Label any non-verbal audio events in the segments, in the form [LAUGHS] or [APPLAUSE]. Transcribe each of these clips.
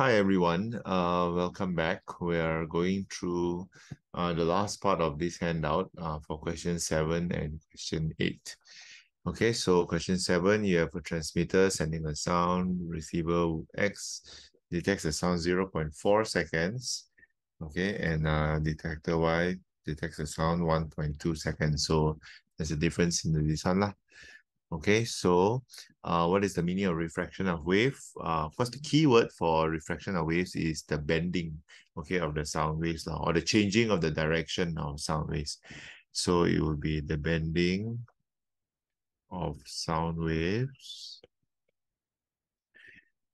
Hi everyone. Uh, welcome back. We are going through uh, the last part of this handout uh, for question seven and question eight. Okay, so question seven, you have a transmitter sending a sound, receiver X detects the sound 0 0.4 seconds. Okay, and uh, detector Y detects the sound 1.2 seconds. So there's a difference in the one. Lah. Okay, so uh, what is the meaning of refraction of wave? Uh, first, the key word for refraction of waves is the bending, okay, of the sound waves or the changing of the direction of sound waves. So it will be the bending of sound waves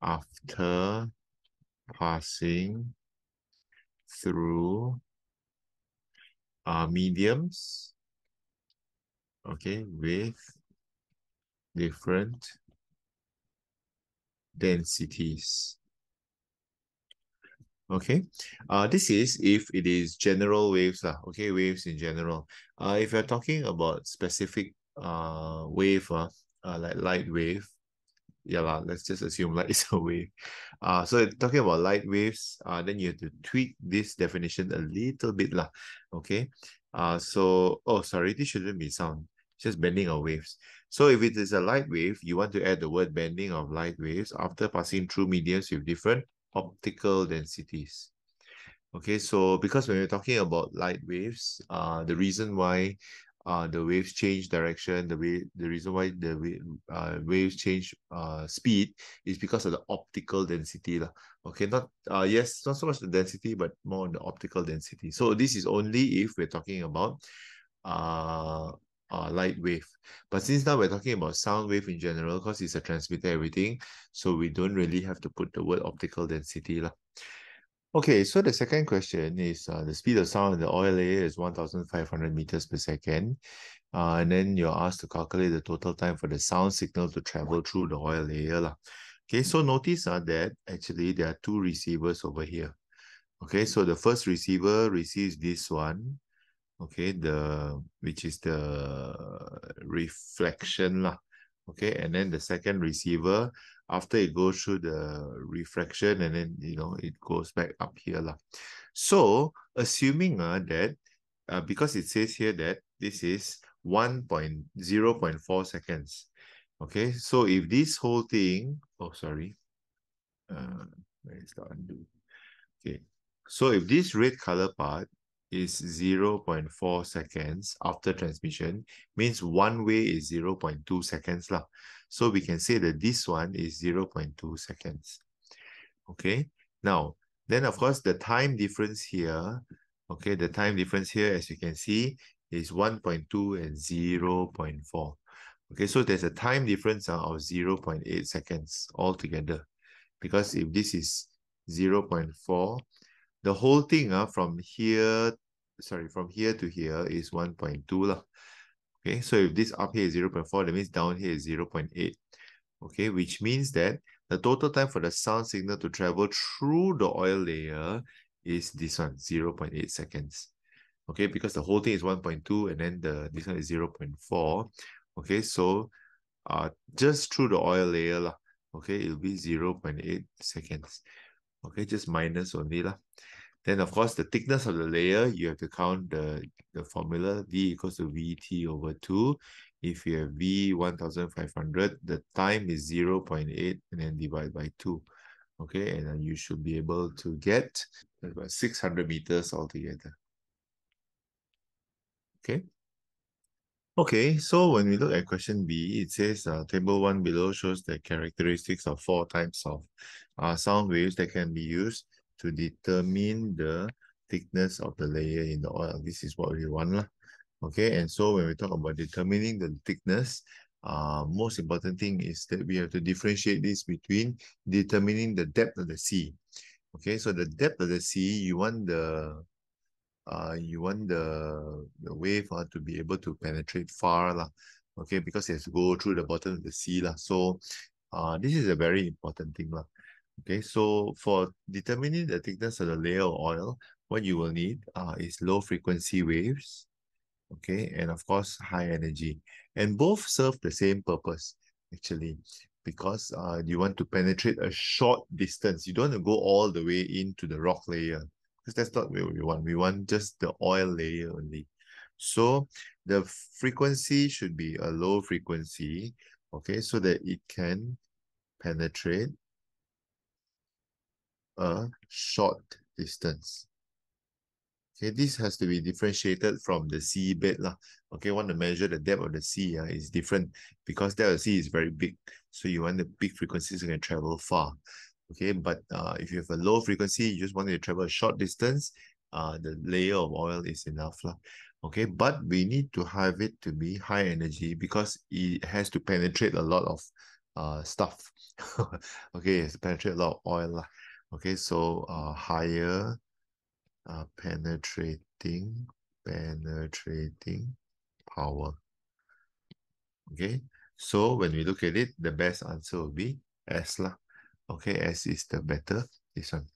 after passing through uh, mediums, okay, with different densities. Okay, uh, this is if it is general waves, uh, okay, waves in general. Uh, if you're talking about specific uh, wave, uh, uh, like light wave, yeah, la, let's just assume [LAUGHS] light is a wave. Uh, so talking about light waves, uh, then you have to tweak this definition a little bit, lah. okay? Uh, so, oh, sorry, this shouldn't be sound, just bending of waves. So if it is a light wave, you want to add the word bending of light waves after passing through mediums with different optical densities. Okay, so because when we're talking about light waves, uh, the reason why uh, the waves change direction, the way the reason why the wave, uh, waves change uh, speed is because of the optical density. Lah. Okay, not uh, yes, not so much the density, but more on the optical density. So this is only if we're talking about uh, uh, light wave. But since now we're talking about sound wave in general, because it's a transmitter everything, so we don't really have to put the word optical density. Lah. Okay, so the second question is uh, the speed of sound in the oil layer is 1,500 meters per second. Uh, and then you're asked to calculate the total time for the sound signal to travel through the oil layer. Lah. Okay, so notice uh, that actually there are two receivers over here. Okay, so the first receiver receives this one okay the which is the reflection lah. Okay and then the second receiver after it goes through the refraction and then you know it goes back up here lah. So assuming uh, that uh, because it says here that this is 1.0.4 seconds. Okay so if this whole thing oh sorry. Uh where is the undo. Okay so if this red color part is 0.4 seconds after transmission, means one way is 0.2 seconds. Lah. So we can say that this one is 0.2 seconds. Okay, now, then of course the time difference here, okay, the time difference here, as you can see, is 1.2 and 0.4. Okay, so there's a time difference uh, of 0.8 seconds altogether. Because if this is 0.4, the whole thing uh, from here sorry, from here to here is 1.2 lah. Okay, so if this up here is 0 0.4, that means down here is 0 0.8. Okay, which means that the total time for the sound signal to travel through the oil layer is this one, 0 0.8 seconds. Okay, because the whole thing is 1.2 and then the this one is 0 0.4. Okay, so uh, just through the oil layer, lah, okay, it'll be 0 0.8 seconds. Okay, just minus only. Lah. Then, of course, the thickness of the layer, you have to count the, the formula V equals to VT over 2. If you have V 1500, the time is 0 0.8 and then divide by 2. Okay, and then you should be able to get about 600 meters altogether. Okay. Okay, so when we look at question B, it says uh, table 1 below shows the characteristics of four types of uh, sound waves that can be used to determine the thickness of the layer in the oil. This is what we want. Lah. Okay, and so when we talk about determining the thickness, uh, most important thing is that we have to differentiate this between determining the depth of the sea. Okay, so the depth of the sea, you want the uh, you want the, the wave uh, to be able to penetrate far. Lah. Okay, because it has to go through the bottom of the sea. Lah. So uh, this is a very important thing. Lah. Okay, so for determining the thickness of the layer of oil, what you will need uh, is low frequency waves, okay, and of course high energy. And both serve the same purpose, actually. because uh, you want to penetrate a short distance. You don't want to go all the way into the rock layer because that's not what we want. We want just the oil layer only. So the frequency should be a low frequency, okay, so that it can penetrate a short distance. Okay, this has to be differentiated from the seabed. Lah. Okay, want to measure the depth of the sea uh, is different because depth of the sea is very big. So you want the big frequencies to can travel far. Okay, but uh, if you have a low frequency, you just want to travel a short distance, uh, the layer of oil is enough. Lah. Okay, but we need to have it to be high energy because it has to penetrate a lot of uh, stuff. [LAUGHS] okay, it's penetrate a lot of oil. Lah. Okay, so uh, higher uh, penetrating, penetrating power. Okay, so when we look at it, the best answer will be S lah. Okay, S is the better, this one.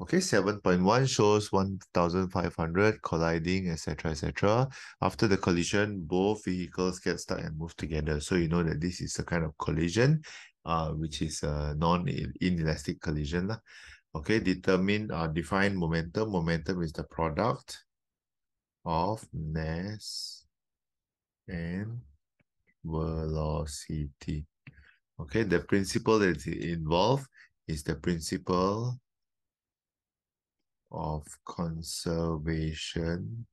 Okay, 7.1 shows 1,500 colliding, etc., etc. After the collision, both vehicles get stuck and move together. So you know that this is a kind of collision, uh, which is a non-inelastic collision. Lah. Okay, determine, uh, define momentum. Momentum is the product of mass and velocity. Okay, the principle that is involved is the principle of conservation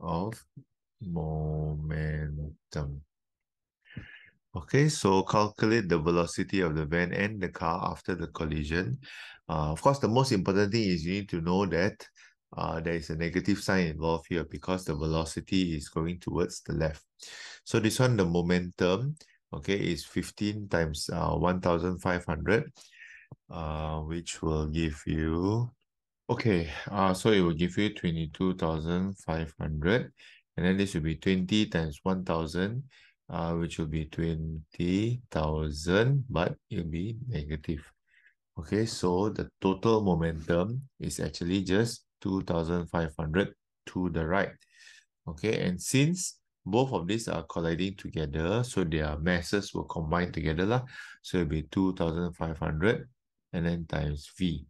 of momentum. Okay, so calculate the velocity of the van and the car after the collision. Uh, of course, the most important thing is you need to know that uh, there is a negative sign involved here because the velocity is going towards the left. So this one, the momentum, okay, is 15 times uh, 1,500 uh, which will give you, okay, uh, so it will give you 22,500. And then this will be 20 times 1,000, uh, which will be 20,000, but it will be negative. Okay, so the total momentum is actually just 2,500 to the right. Okay, and since both of these are colliding together, so their masses will combine together. Lah. So it'll be 2,500 and then times V.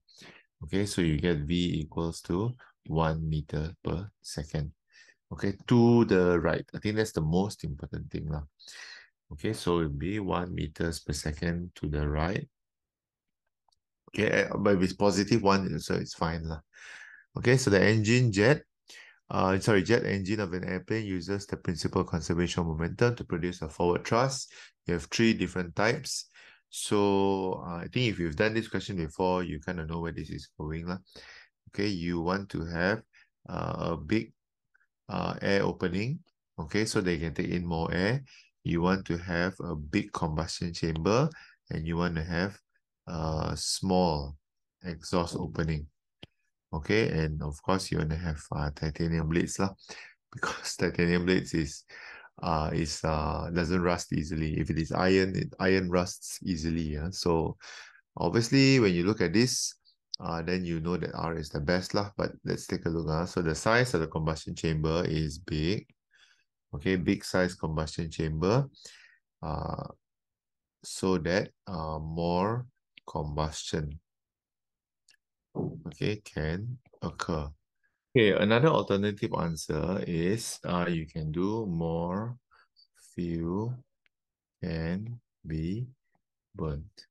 Okay, so you get V equals to 1 meter per second. Okay, to the right. I think that's the most important thing. Lah. Okay, so it will be 1 meters per second to the right. Okay, eh, but if it's positive 1, so it's fine. Lah. Okay, so the engine jet, uh, sorry, jet engine of an airplane uses the principle conservation momentum to produce a forward thrust. You have three different types. So uh, I think if you've done this question before, you kind of know where this is going. Lah. Okay, you want to have uh, a big uh, air opening, okay, so they can take in more air. You want to have a big combustion chamber and you want to have a small exhaust opening. Okay, and of course you want to have uh, titanium blades lah, [LAUGHS] because titanium blades is uh, is uh, doesn't rust easily. If it is iron, it, iron rusts easily. Yeah? So obviously, when you look at this, uh, then you know that R is the best lah. But let's take a look. Uh. So the size of the combustion chamber is big. Okay, big size combustion chamber. Uh, so that uh, more combustion okay, can occur. Okay, another alternative answer is uh, you can do more fuel can be burnt.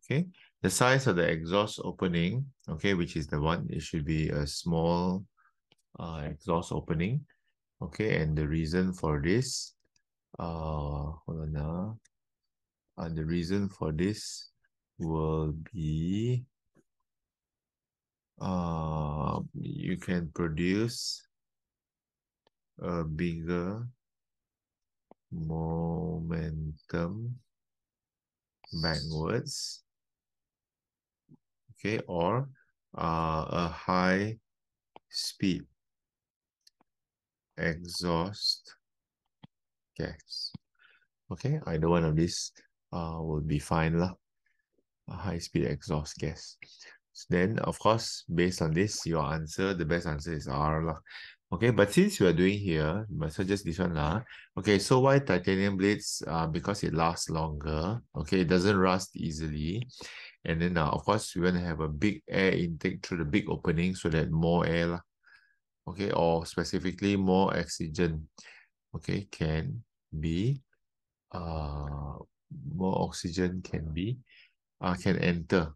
Okay, the size of the exhaust opening, okay, which is the one, it should be a small uh, exhaust opening. Okay, and the reason for this, uh, hold on now. Uh, the reason for this will be uh, you can produce a bigger momentum backwards okay or uh, a high speed exhaust gas okay either one of these uh, will be fine lah. a high speed exhaust gas then, of course, based on this, your answer, the best answer is R. Lah. Okay, but since we are doing here, must suggest this one lah. Okay, so why titanium blades? Uh, because it lasts longer. Okay, it doesn't rust easily. And then, uh, of course, we want to have a big air intake through the big opening so that more air lah. Okay, or specifically more oxygen. Okay, can be, uh, more oxygen can be, uh, can enter.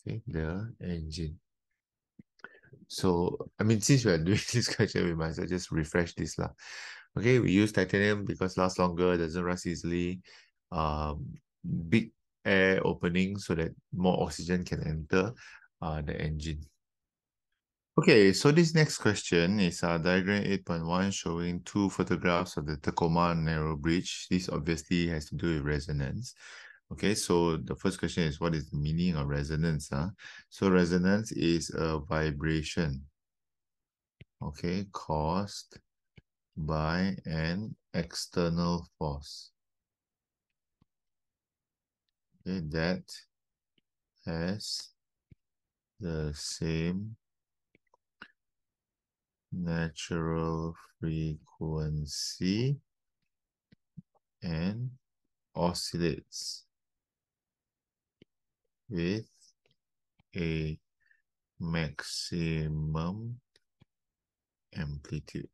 Okay, the engine. So, I mean, since we are [LAUGHS] doing this question, we might as well just refresh this. Lah. Okay, we use titanium because lasts longer, doesn't rust easily. Um, big air opening so that more oxygen can enter uh, the engine. Okay, so this next question is uh, diagram 8.1 showing two photographs of the Tacoma Narrow Bridge. This obviously has to do with resonance. Okay, so the first question is what is the meaning of resonance? Huh? So resonance is a vibration, okay, caused by an external force. Okay, that has the same natural frequency and oscillates with a maximum amplitude.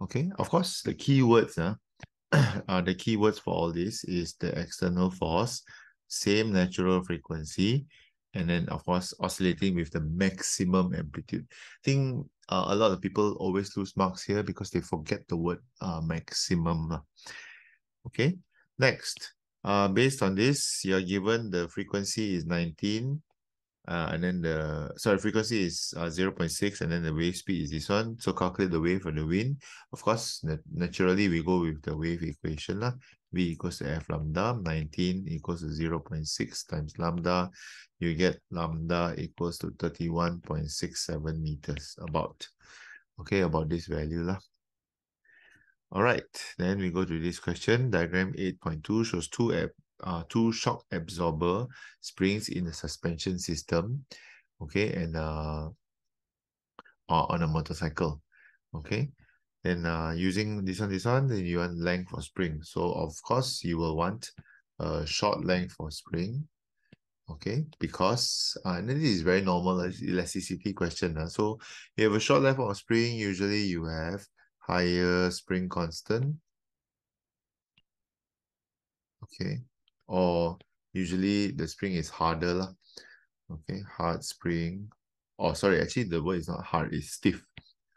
Okay, of course, the keywords uh, uh, the keywords for all this is the external force, same natural frequency, and then of course oscillating with the maximum amplitude. I think uh, a lot of people always lose marks here because they forget the word uh, maximum. Okay, next, uh, based on this, you're given the frequency is 19, uh, and then the, sorry, frequency is uh, 0 0.6, and then the wave speed is this one. So calculate the wave for the wind. Of course, nat naturally, we go with the wave equation. Lah. V equals to F lambda, 19 equals to 0 0.6 times lambda. You get lambda equals to 31.67 meters, about. Okay, about this value. Lah. All right, then we go to this question. Diagram 8.2 shows two, uh, two shock absorber springs in the suspension system. Okay, and uh, on a motorcycle. Okay, then uh, using this one, this one, then you want length for spring. So of course you will want a short length for spring. Okay, because uh, and this is very normal elasticity question. Uh. So you have a short length of spring, usually you have higher spring constant. Okay, or usually the spring is harder. Lah. Okay, hard spring. Oh, sorry, actually the word is not hard, it's stiff.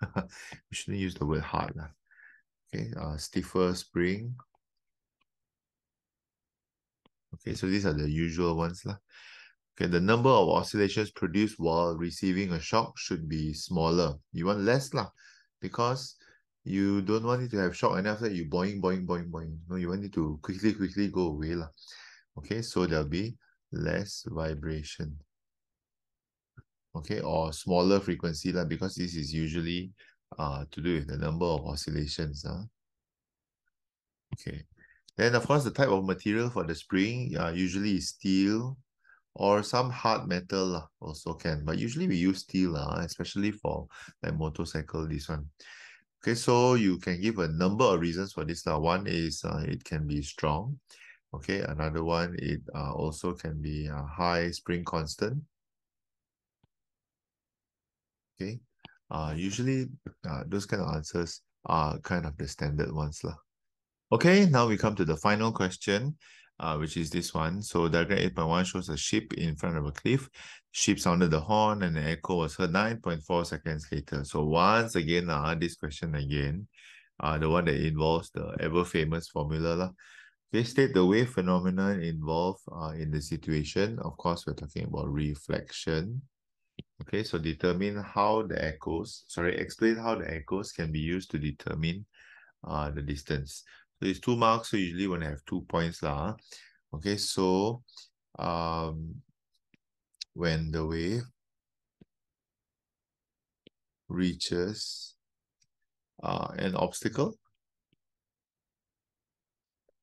[LAUGHS] we shouldn't use the word hard. Lah. Okay, uh, stiffer spring. Okay, so these are the usual ones. Lah. Okay, the number of oscillations produced while receiving a shock should be smaller. You want less lah, because you don't want it to have shock and after that you boing, boing, boing, boing. No, you want it to quickly, quickly go away lah. Okay, so there'll be less vibration. Okay, or smaller frequency lah, because this is usually uh, to do with the number of oscillations. Uh. Okay, then of course the type of material for the spring uh, usually is steel or some hard metal uh, also can, but usually we use steel, uh, especially for like motorcycle, this one. Okay, so you can give a number of reasons for this. Uh. One is uh, it can be strong. Okay, another one, it uh, also can be a high spring constant. Okay, uh, usually uh, those kind of answers are kind of the standard ones. Lah. Okay, now we come to the final question, uh, which is this one. So diagram 8.1 shows a ship in front of a cliff. Ship sounded the horn and the echo was heard 9.4 seconds later. So once again, uh, this question again, uh, the one that involves the ever famous formula. Lah. Okay, state the wave phenomenon involved uh, in the situation. Of course, we're talking about reflection. Okay, so determine how the echoes, sorry, explain how the echoes can be used to determine uh, the distance. So it's two marks, so usually when I have two points. Lah. Okay, so um, when the wave reaches uh, an obstacle,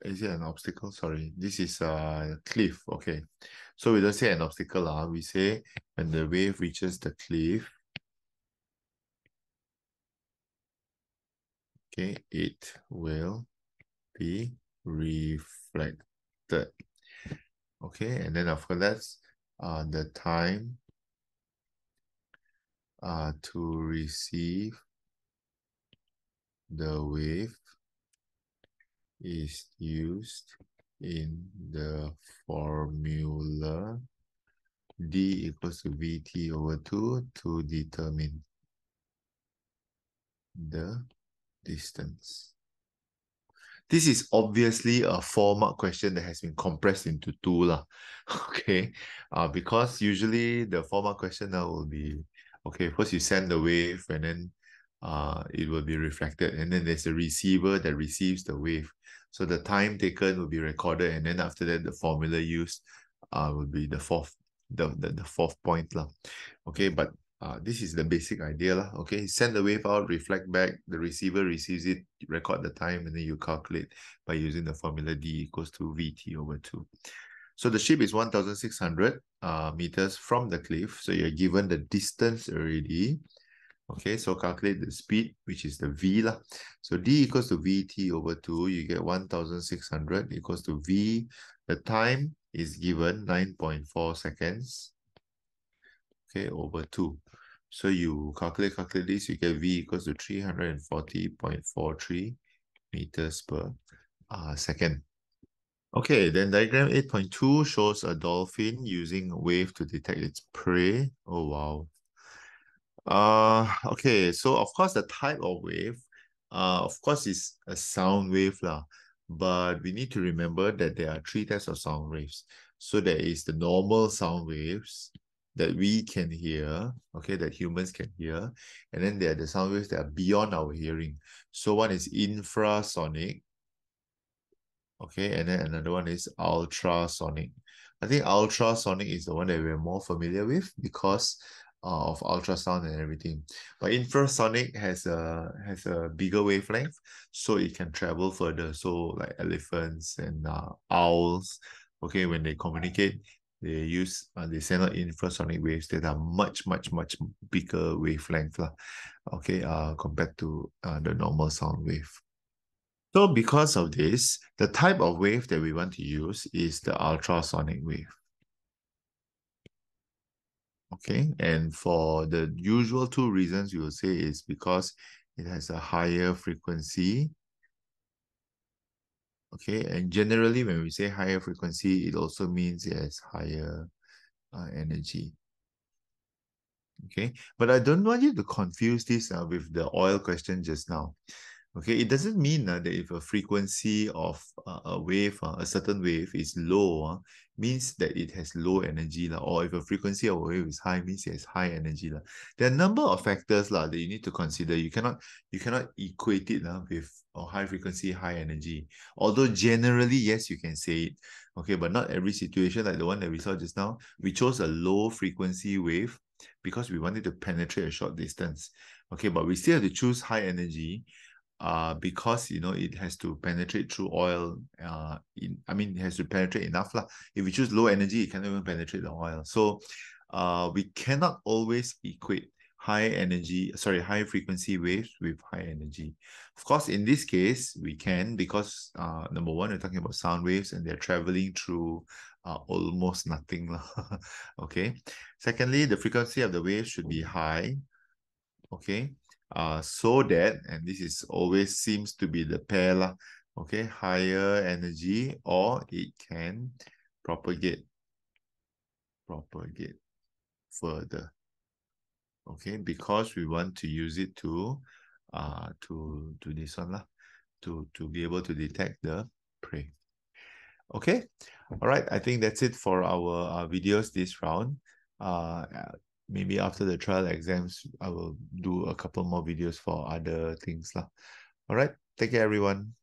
is it an obstacle? Sorry, this is a cliff. Okay, so we don't say an obstacle. Uh, we say when the wave reaches the cliff, okay, it will be reflected. Okay, and then after that, uh, the time uh, to receive the wave is used in the formula d equals to vt over 2 to determine the distance. This is obviously a four-mark question that has been compressed into two. Lah. [LAUGHS] Okay, uh, because usually the four-mark question now will be, okay, first you send the wave and then uh, it will be reflected. And then there's a receiver that receives the wave. So the time taken will be recorded. And then after that, the formula used uh, will be the fourth, the, the, the fourth point. Lah. Okay, but uh, this is the basic idea. Lah. Okay, send the wave out, reflect back, the receiver receives it, record the time, and then you calculate by using the formula D equals to VT over 2. So the ship is 1,600 uh, meters from the cliff. So you're given the distance already. Okay, so calculate the speed, which is the V. Lah. So D equals to VT over 2. You get 1,600 equals to V. The time is given 9.4 seconds okay, over 2. So you calculate, calculate this, you get V equals to 340.43 meters per uh, second. Okay, then diagram 8.2 shows a dolphin using wave to detect its prey. Oh, wow. Uh, okay, so of course the type of wave, uh, of course is a sound wave lah. But we need to remember that there are three types of sound waves. So there is the normal sound waves, that we can hear, okay, that humans can hear. And then there are the sound waves that are beyond our hearing. So one is infrasonic, okay, and then another one is ultrasonic. I think ultrasonic is the one that we're more familiar with because uh, of ultrasound and everything. But infrasonic has a has a bigger wavelength, so it can travel further. So like elephants and uh, owls, okay, when they communicate, they use uh, they send out infrasonic waves that are much much much bigger wavelength lah, okay uh compared to uh, the normal sound wave so because of this the type of wave that we want to use is the ultrasonic wave okay and for the usual two reasons you will say is because it has a higher frequency Okay, and generally when we say higher frequency, it also means it has higher uh, energy. Okay, but I don't want you to confuse this uh, with the oil question just now. Okay, it doesn't mean uh, that if a frequency of uh, a wave, uh, a certain wave is low, uh, means that it has low energy. Uh, or if a frequency of a wave is high, means it has high energy. Uh. There are a number of factors uh, that you need to consider. You cannot you cannot equate it uh, with a high frequency, high energy. Although generally, yes, you can say it. Okay, but not every situation like the one that we saw just now. We chose a low frequency wave because we wanted to penetrate a short distance. Okay, but we still have to choose high energy uh, because you know it has to penetrate through oil. Uh, in, I mean, it has to penetrate enough lah. If we choose low energy, it cannot even penetrate the oil. So, uh, we cannot always equate high energy, sorry, high frequency waves with high energy. Of course, in this case, we can because uh, number one, we're talking about sound waves and they're traveling through uh, almost nothing. [LAUGHS] okay. Secondly, the frequency of the wave should be high. Okay uh, so that, and this is always seems to be the pair, lah, okay, higher energy, or it can propagate, propagate further. Okay, because we want to use it to uh to to this one lah, to to be able to detect the prey. Okay, all right. I think that's it for our uh, videos this round. Uh, maybe after the trial exams, I will do a couple more videos for other things. Lah. All right. Take care, everyone.